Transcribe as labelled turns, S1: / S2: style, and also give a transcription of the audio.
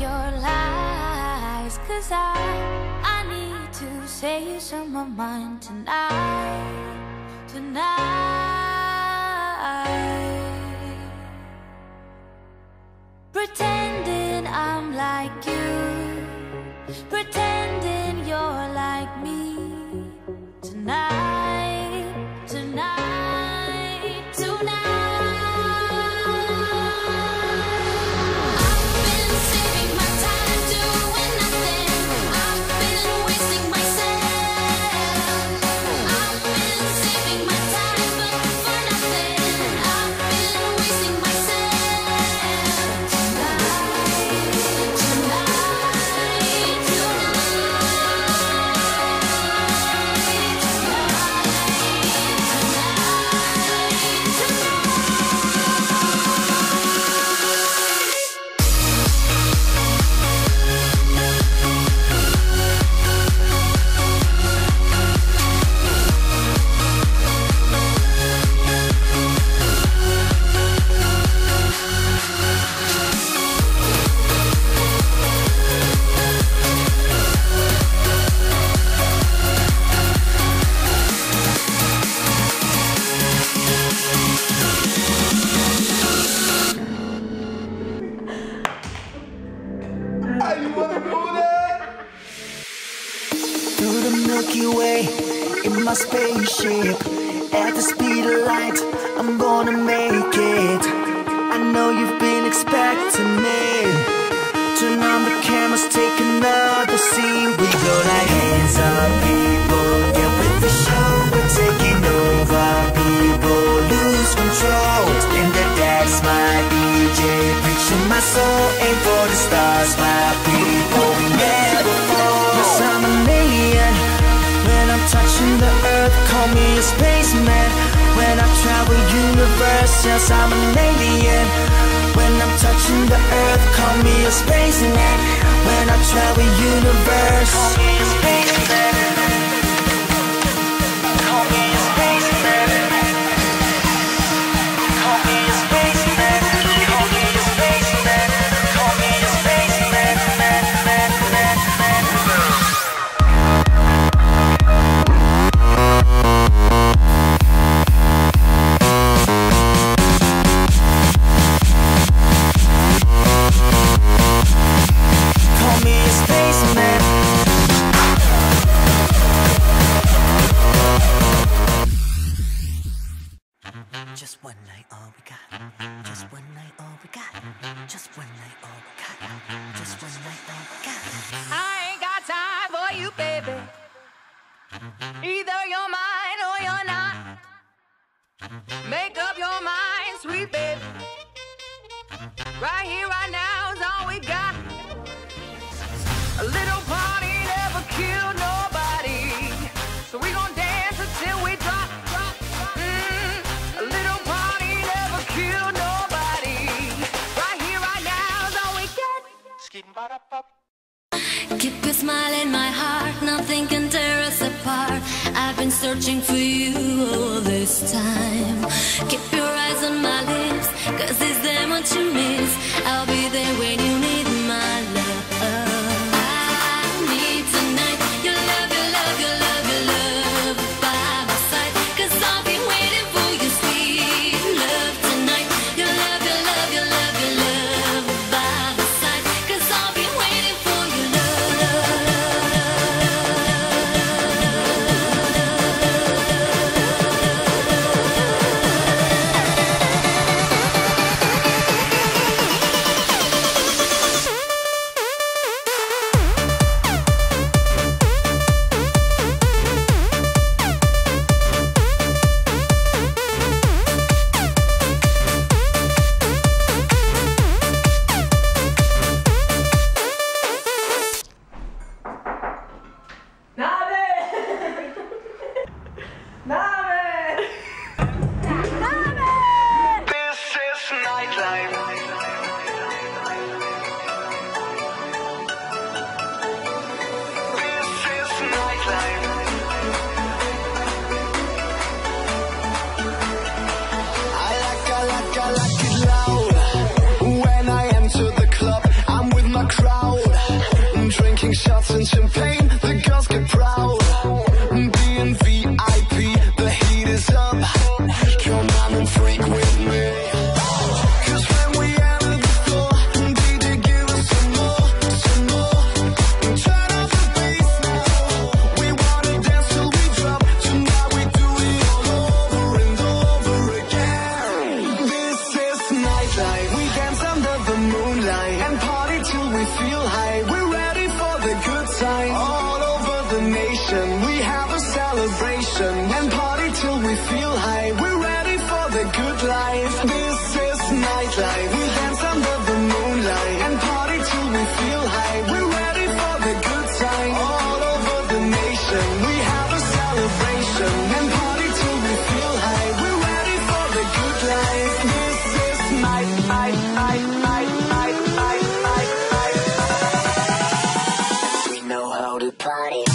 S1: your lies. Cause I, I need to say what's on my mind tonight. Tonight.
S2: Milky Way in my spaceship. At the speed of light, I'm gonna make it. I know you've been expecting me. Turn on the cameras, take another scene. We go like hands up, people. Get with the show, we're taking over. People lose control. Spin the decks, my DJ. Preaching my soul, aim for the stars, my people. Travel universe, yes, I'm an alien. When I'm touching the earth, call me a spaceman. When I travel universe, Just one night, we.
S3: I ain't got time for you, baby. Either you're mine or you're not. Make up your mind, sweet baby. Right here, right now is all we got. A little
S1: my heart, nothing can tear us apart. I've been searching for you all this time. Keep your eyes on my lips, cause it's them what you miss. I'll be there when you Drinking shots and champagne, the girls get proud. we feel high. We're ready for the good life.
S2: This is nightlife.
S4: We dance under the moonlight and party till we feel high. We're ready for the good time. All over the nation, we have a celebration and party till we feel high. We're ready for the good life. This is night, night, night, night, night, night, night, night. We know how to party.